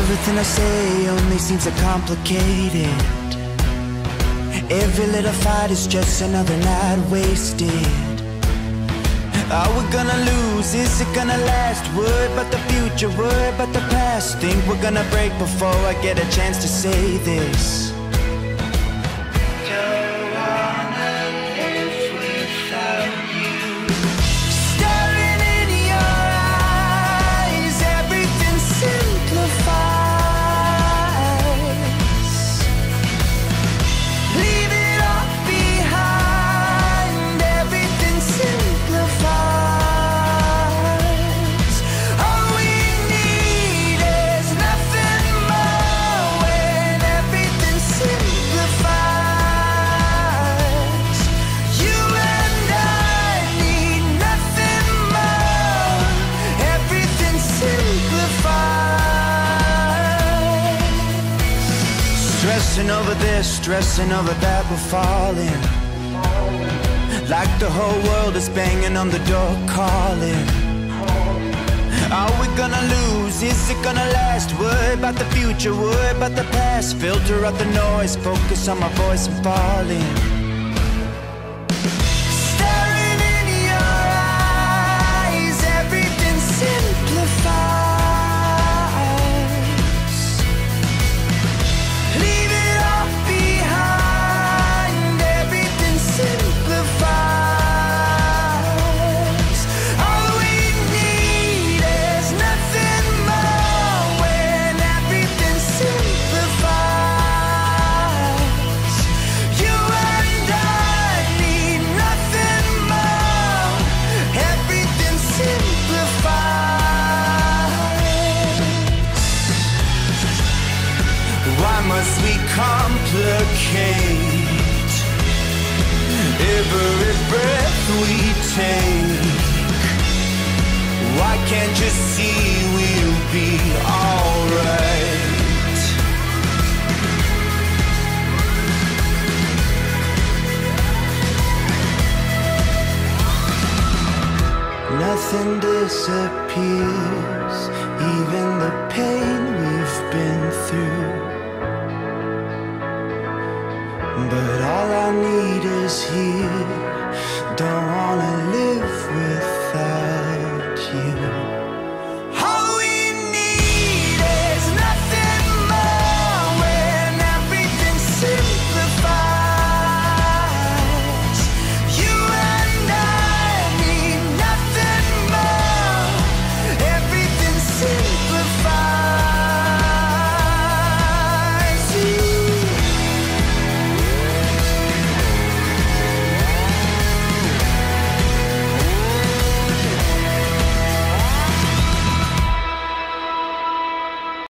Everything I say only seems so complicated. Every little fight is just another night wasted. Are we gonna lose? Is it gonna last? Worry about the future, worry about the past. Think we're gonna break before I get a chance to say this. Stressing over this, stressing over that, we're falling. Like the whole world is banging on the door, calling. Are we gonna lose? Is it gonna last? Worry about the future, worry about the past. Filter out the noise, focus on my voice and falling. Why must we complicate every breath we take? Why can't you see we'll be alright? Nothing disappears, even the pain we've been through. Need is here. Don't wanna live with